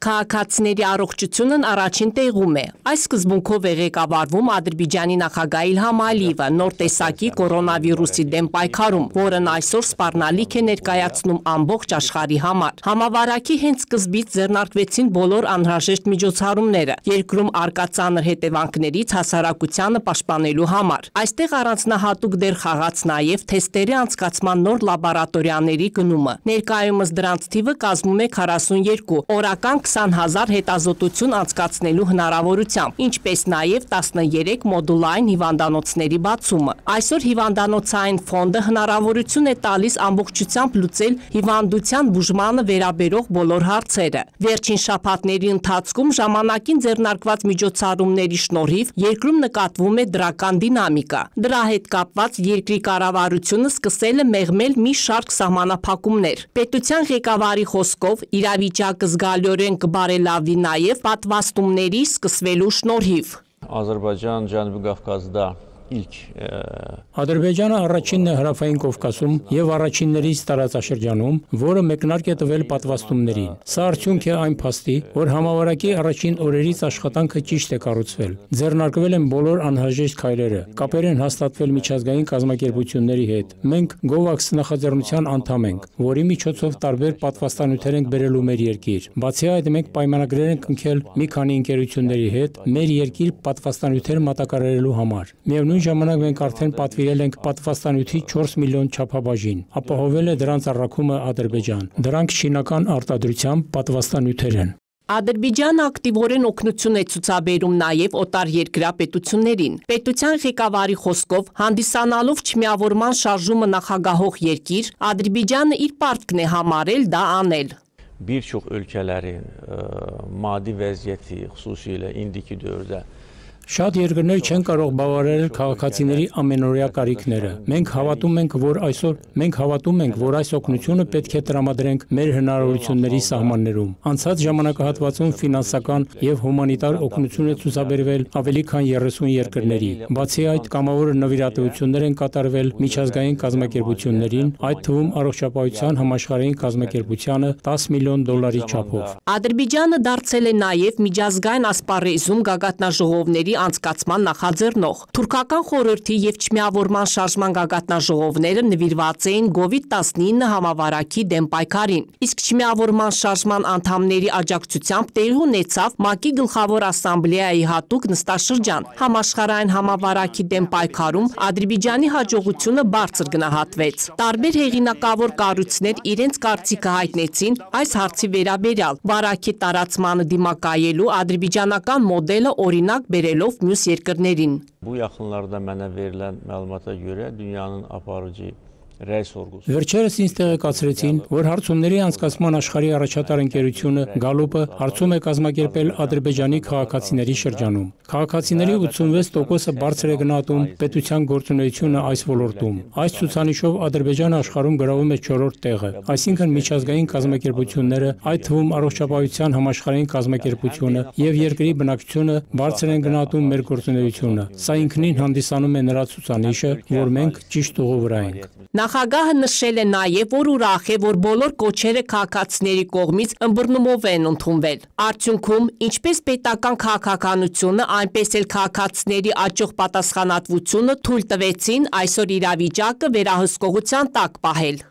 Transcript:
Քաղաքացիների առողջությունն առաջին տեղում է։ Այս սկզբունքով է ղեկավարվում Ադրբեջանի նախագահ Իլհամ Ալիևը նոր տեսակի կորոնավիրուսի դեմ պայքարում, որն այսօր սպառնալիք է ներկայացնում ամբողջ աշխարհի համար։ Համավարակի հենց սկզբից ձեռնարկվեցին բոլոր անհրաժեշտ միջոցառումները երկրում արկա ծանր հետևանքներից հասարակությանը պաշտպանելու համար։ Այստեղ առանձնահատուկ դեր խաղաց նաև թեստերի անցկացման նոր լաբորատորիաների գնումը։ Ներկայումս դրանց թիվը կազմում է 42, օրական 20000 հետազոտություն անցկացնելու հնարավորությամբ, ինչպես նաև 13 մոդուլային հիվանդանոցների բացումը։ Այսօր հիվանդանոցային ֆոնդը հնարավորություն է տալիս ամբողջությամբ լուծել հիվանդության բուժմանը վերաբերող բոլոր հարցերը։ Վերջին շաբաթների ընթացքում ժամանակին ձեռնարկված միջոցառումների շնորհիվ երկրում նկատվում է դրական դինամիկա։ Դրա հետ կապված երկրի կառավարությունը սկսել է մեղմել մի շարք սահմանափակումներ։ Պետության ղեկավարի խոսքով իրավիճակը զգալիորեն կբարելավի նաև պատվաստումների սկսվելու շնորհիվ։ Azərbaycan Cənubi Qafqazda ilk Ադրբեջանը առաջինն է Հարավային Կովկասում եւ առաջիններից տարածաշրջանում, որը մեկնարկ է տվել պատվաստումներին։ Սա արդյունք է այն փաստի, որ համավարակի առաջին օրերից աշխատանքը ճիշտ է կառուցվել։ Ձեռնարկվել են բոլոր անհրաժեշտ քայլերը, կապեր են հաստատվել միջազգային կազմակերպությունների հետ։ Մենք GOVAX նախաձեռնության անդամ ենք, որի միջոցով տարբեր պատվաստանյութեր ենք բերելու մեր երկիր։ Բացի այդ, մենք պայմանագրեր ենք կնքել մի քանի ընկերությունների հետ մեր երկիր պատվաստանյութեր մատակարարելու համար։ Միևնույն ժամանակ մենք արդեն պատվիրել ենք պատվաստանյութի 4 միլիոն չափաբաժին։ Ապահովել է դրանց առաքումը Ադրբեջան։ Դրանք չինական արտադրությամբ պատվաստանյութեր են։ Ադրբեջանը ակտիվորեն օգնություն է ցուցաբերում նաև օտար երկրա պետություններին։ Պետության ղեկավարի խոսքով, հանդիսանալով չմիավորման շարժումը նախագահող երկիր, Ադրբեջանը իր պարտքն է համարել դա անել։ bir çox ölkələrin maddi vəziyyəti, xüsusilə indiki dövrdə Շատ երկրներ չեն կարող բավարարել քաղաքացիների ամենօրյա կարիքները։ Մենք հավատում ենք, որ այսօր մենք հավատում ենք, որ այս օգնությունը պետք է տրամադրենք մեր հնարավորությունների սահմաններում։ Անցած ժամանակահատվածում ֆինանսական եւ հումանիտար օգնություն է ցուցաբերվել ավելի քան 30 երկրների։ Բացի այդ, կամավոր նվիրատվություններ են կատարվել միջազգային կազմակերպություններին, այդ թվում առողջապահության համաշխարհային կազմակերպությանը 10 միլիոն դոլարի չափով։ Ադրբեջանը դարձել է նաև միջազգային ասպարեզում գագաթնաժողովների անցկացման նախաձեռնող։ Թուրքական խորհրդի եւ չմիավորման շարժման գագաթնաժողովները նվիրված էին COVID-19 համավարակի դեմ պայքարին։ Իսկ չմիավորման շարժման անդամների աջակցությամբ տեղի ունեցավ ՄԱԿ-ի գլխավոր ասամբլեայի հատուկ նստաշրջան։ Համաշխարհային համավարակի դեմ պայքարում Ադրբեջանի հաջողությունը բարձր գնահատվեց։ Տարբեր հեղինակավոր կառույցներ իրենց կարծիքը հայտնեցին այս հարցի վերաբերյալ։ Վարակի տարածմանը դիմակայելու ադրբեջանական մոդելը օրինակ բերելով օգնելով մյուս երկրներին։ Bu yaxınlarda mənə verilən məlumata görə dünyanın aparıcı ռեյս օրգուս։ Վերջերս ինձ տեղեկացրեցին, որ հարցումների անցկացման աշխարհի առաջատար ընկերությունը Գալոպը հարցում է կազմակերպել Ադրբեջանի քաղաքացիների շրջանում։ Քաղաքացիների 86%-ը բարձր է գնահատում պետության գործունեությունը այս ոլորտում։ Այս ցուցանիշով Ադրբեջանը աշխարհում գրավում է 4-րդ տեղը, այսինքն միջազգային կազմակերպությունները, այդ թվում առողջապահության համաշխարհային կազմակերպությունը եւ երկրի բնակչությունը բարձր են գնահատում մեր գործունեությունը։ Սա ինքնին հանդիսանում է նրա ցուցանիշը, որ մենք ճիշտ ուղու վրա ենք։ Նախագահը նշել է նաև, որ ուրախ է, որ բոլոր կոչերը քաղաքացիների կողմից ըմբռնումով են ընդունվել։ Արդյունքում, ինչպես պետական քաղաքականությունը, այնպես էլ քաղաքացիների աճող պատասխանատվությունը թույլ տվեցին այսօր իրավիճակը վերահսկողության տակ պահել։